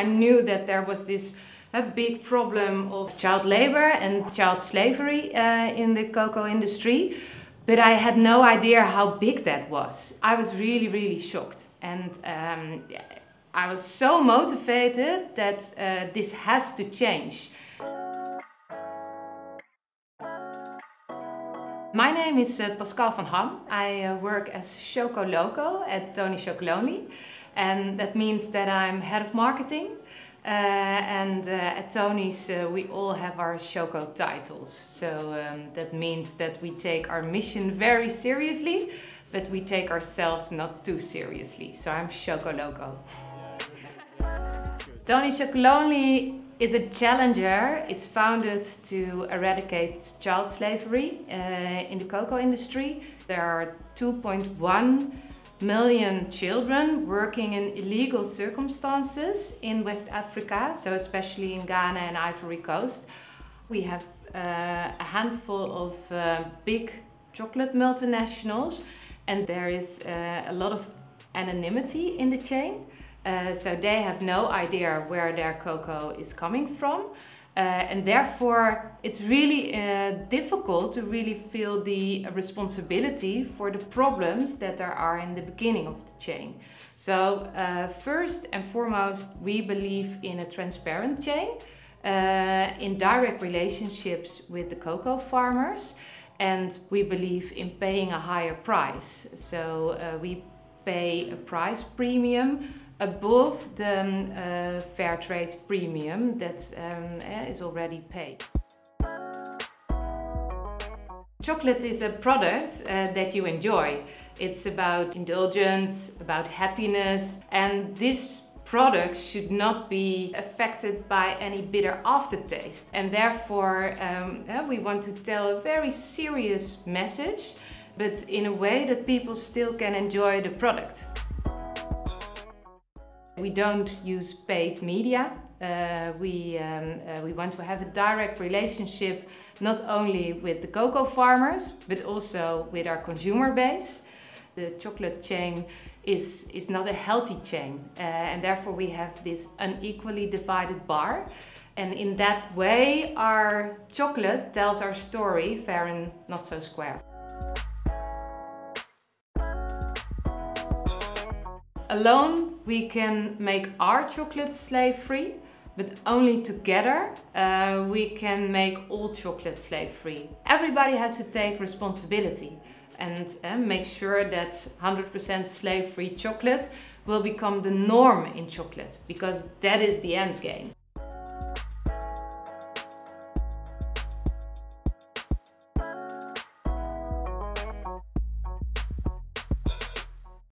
I knew that there was this a big problem of child labor and child slavery uh, in the cocoa industry, but I had no idea how big that was. I was really, really shocked, and um, I was so motivated that uh, this has to change. My name is uh, Pascal van Ham. I uh, work as Choco Loco at Tony Chocolonely and that means that I'm head of marketing uh, and uh, at Tony's uh, we all have our Choco titles. So um, that means that we take our mission very seriously, but we take ourselves not too seriously. So I'm Choco Loco. Tony Chocolonely is a challenger. It's founded to eradicate child slavery uh, in the cocoa industry. There are 2.1 million children working in illegal circumstances in West Africa, so especially in Ghana and Ivory Coast. We have uh, a handful of uh, big chocolate multinationals and there is uh, a lot of anonymity in the chain. Uh, so they have no idea where their cocoa is coming from. Uh, and therefore, it's really uh, difficult to really feel the responsibility for the problems that there are in the beginning of the chain. So, uh, first and foremost, we believe in a transparent chain, uh, in direct relationships with the cocoa farmers, and we believe in paying a higher price. So, uh, we pay a price premium above the um, uh, fair trade premium that um, uh, is already paid. Chocolate is a product uh, that you enjoy. It's about indulgence, about happiness, and this product should not be affected by any bitter aftertaste. And therefore, um, uh, we want to tell a very serious message, but in a way that people still can enjoy the product. We don't use paid media. Uh, we, um, uh, we want to have a direct relationship not only with the cocoa farmers but also with our consumer base. The chocolate chain is, is not a healthy chain uh, and therefore we have this unequally divided bar and in that way our chocolate tells our story fair and not so square. Alone we can make our chocolate slave free, but only together uh, we can make all chocolate slave free. Everybody has to take responsibility and uh, make sure that 100% slave free chocolate will become the norm in chocolate because that is the end game.